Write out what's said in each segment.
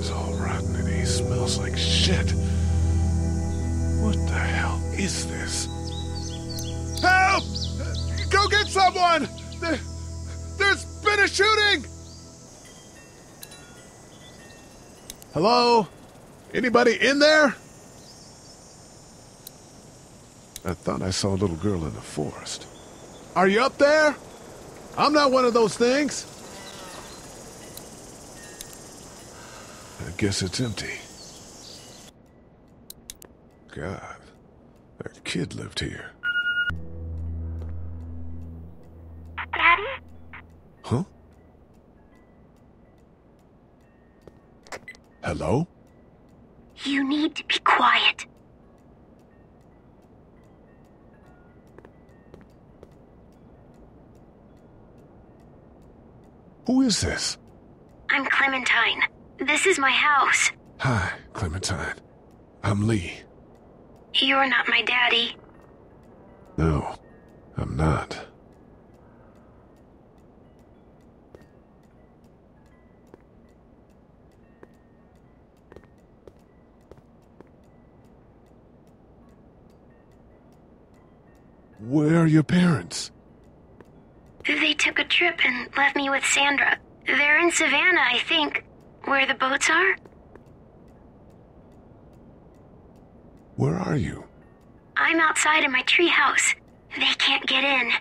It's all rotten and he smells like shit. What the hell is this? Help! Go get someone! There, there's been a shooting! Hello? Anybody in there? I thought I saw a little girl in the forest. Are you up there? I'm not one of those things. I guess it's empty. God, that kid lived here. Daddy? Huh? Hello? You need to be quiet. Who is this? I'm Clementine. This is my house. Hi, Clementine. I'm Lee. You're not my daddy. No, I'm not. Where are your parents? They took a trip and left me with Sandra. They're in Savannah, I think. Where the boats are? Where are you? I'm outside in my treehouse. They can't get in.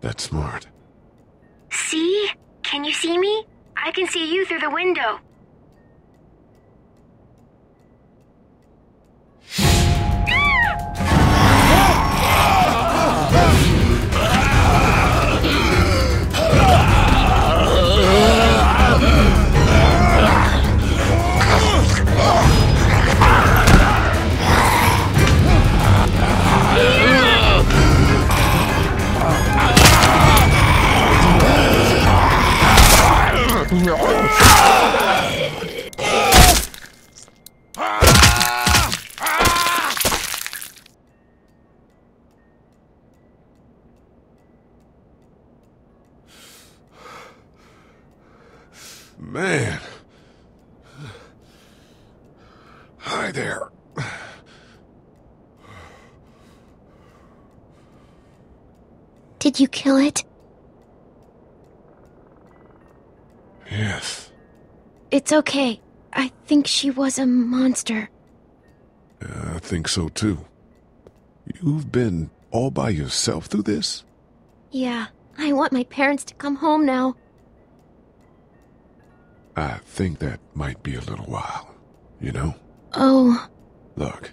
That's smart. See? Can you see me? I can see you through the window. Man. Hi there. Did you kill it? Yes. It's okay. I think she was a monster. Yeah, I think so too. You've been all by yourself through this? Yeah, I want my parents to come home now. I think that might be a little while. You know? Oh, Look,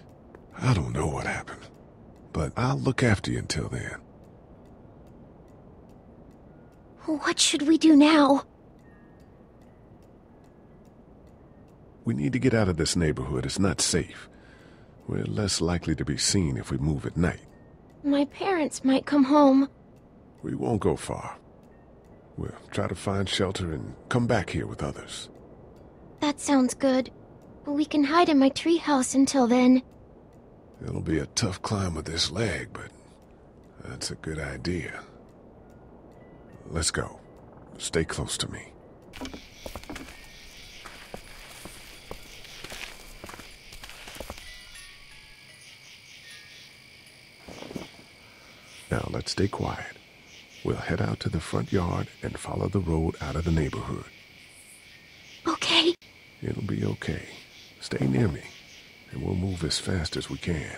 I don't know what happened, but I'll look after you until then. what should we do now? We need to get out of this neighborhood. It's not safe. We're less likely to be seen if we move at night. My parents might come home. We won't go far. We'll try to find shelter and come back here with others. That sounds good. We can hide in my treehouse until then. It'll be a tough climb with this leg, but that's a good idea. Let's go. Stay close to me. Now let's stay quiet. We'll head out to the front yard and follow the road out of the neighborhood. Okay. It'll be okay. Stay near me, and we'll move as fast as we can.